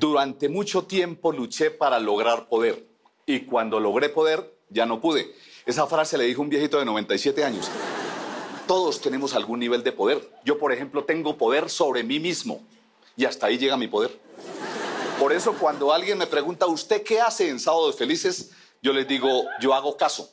Durante mucho tiempo luché para lograr poder y cuando logré poder ya no pude. Esa frase le dijo un viejito de 97 años. Todos tenemos algún nivel de poder. Yo, por ejemplo, tengo poder sobre mí mismo y hasta ahí llega mi poder. Por eso cuando alguien me pregunta, ¿usted qué hace en Sábados Felices? Yo les digo, yo hago caso.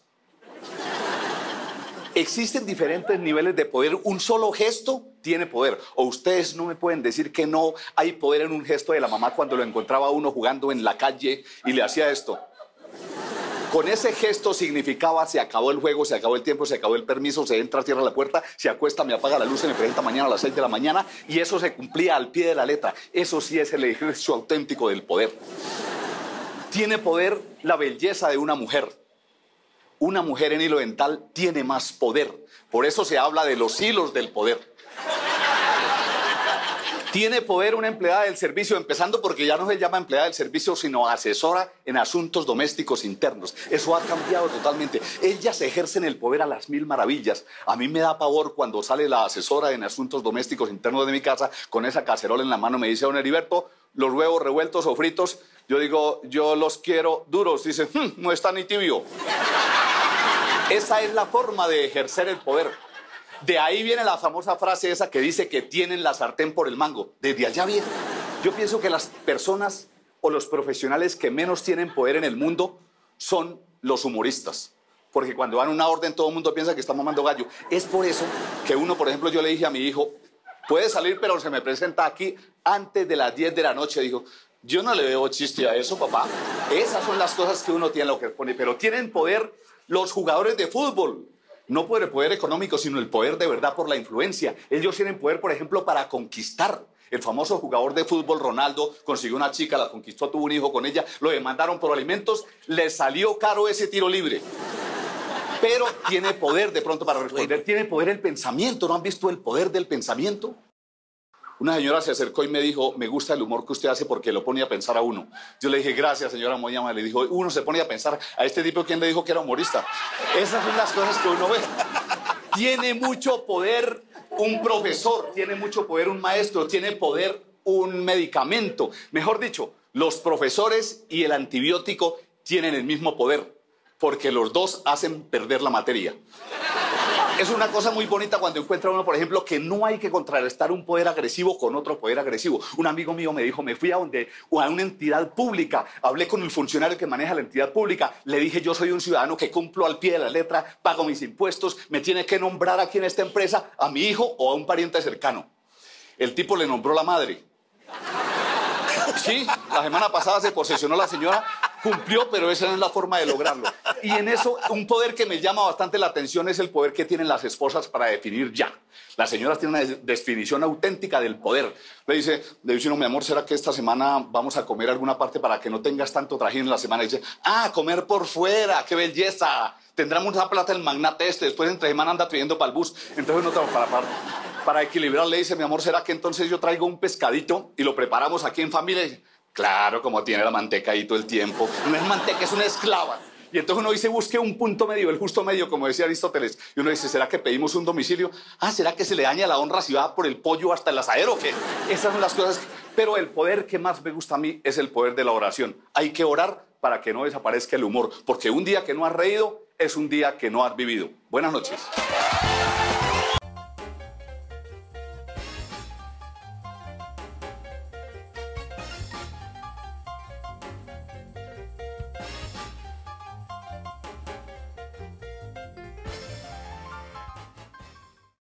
Existen diferentes niveles de poder. Un solo gesto tiene poder. O ustedes no me pueden decir que no hay poder en un gesto de la mamá cuando lo encontraba uno jugando en la calle y le hacía esto. Con ese gesto significaba se acabó el juego, se acabó el tiempo, se acabó el permiso, se entra, cierra la puerta, se acuesta, me apaga la luz, se me presenta mañana a las 6 de la mañana y eso se cumplía al pie de la letra. Eso sí es el ejercicio auténtico del poder. Tiene poder la belleza de una mujer una mujer en hilo dental tiene más poder. Por eso se habla de los hilos del poder. Tiene poder una empleada del servicio, empezando porque ya no se llama empleada del servicio, sino asesora en asuntos domésticos internos. Eso ha cambiado totalmente. Ellas ejercen el poder a las mil maravillas. A mí me da pavor cuando sale la asesora en asuntos domésticos internos de mi casa con esa cacerola en la mano. Me dice, don Heriberto, los huevos revueltos o fritos. Yo digo, yo los quiero duros. Dice, hmm, no está ni tibio. Esa es la forma de ejercer el poder. De ahí viene la famosa frase esa que dice que tienen la sartén por el mango. Desde allá viene. Yo pienso que las personas o los profesionales que menos tienen poder en el mundo son los humoristas. Porque cuando van a una orden todo el mundo piensa que está mamando gallo. Es por eso que uno, por ejemplo, yo le dije a mi hijo, puede salir pero se me presenta aquí antes de las 10 de la noche. Dijo, yo no le veo chiste a eso, papá. Esas son las cosas que uno tiene lo que pone, pero tienen poder los jugadores de fútbol. No por el poder económico, sino el poder de verdad por la influencia. Ellos tienen poder, por ejemplo, para conquistar. El famoso jugador de fútbol, Ronaldo, consiguió una chica, la conquistó, tuvo un hijo con ella, lo demandaron por alimentos, le salió caro ese tiro libre. Pero tiene poder de pronto para responder, tiene poder el pensamiento. ¿No han visto el poder del pensamiento? Una señora se acercó y me dijo, me gusta el humor que usted hace porque lo pone a pensar a uno. Yo le dije, gracias, señora Moyama. Le dijo, uno se pone a pensar a este tipo, ¿quién le dijo que era humorista? Esas son las cosas que uno ve. Tiene mucho poder un profesor, tiene mucho poder un maestro, tiene poder un medicamento. Mejor dicho, los profesores y el antibiótico tienen el mismo poder porque los dos hacen perder la materia es una cosa muy bonita cuando encuentra uno, por ejemplo, que no hay que contrarrestar un poder agresivo con otro poder agresivo. Un amigo mío me dijo, me fui a donde a una entidad pública, hablé con el funcionario que maneja la entidad pública, le dije, yo soy un ciudadano que cumplo al pie de la letra, pago mis impuestos, me tiene que nombrar aquí en esta empresa a mi hijo o a un pariente cercano. El tipo le nombró la madre. Sí, la semana pasada se posesionó la señora cumplió, pero esa no es la forma de lograrlo. Y en eso, un poder que me llama bastante la atención es el poder que tienen las esposas para definir ya. Las señoras tienen una definición auténtica del poder. Le dice, le dice mi amor, ¿será que esta semana vamos a comer alguna parte para que no tengas tanto trajín en la semana? Y dice, ah, comer por fuera, qué belleza. Tendremos mucha plata el magnate este, después entre semana anda pidiendo para el bus. Entonces no tengo para, para, para equilibrar, le dice, mi amor, ¿será que entonces yo traigo un pescadito y lo preparamos aquí en familia? Claro, como tiene la manteca ahí todo el tiempo. No es manteca, es una esclava. Y entonces uno dice, busque un punto medio, el justo medio, como decía Aristóteles. Y uno dice, ¿será que pedimos un domicilio? Ah, ¿será que se le daña la honra si va por el pollo hasta el asadero qué? Esas son las cosas. Pero el poder que más me gusta a mí es el poder de la oración. Hay que orar para que no desaparezca el humor, porque un día que no has reído es un día que no has vivido. Buenas noches.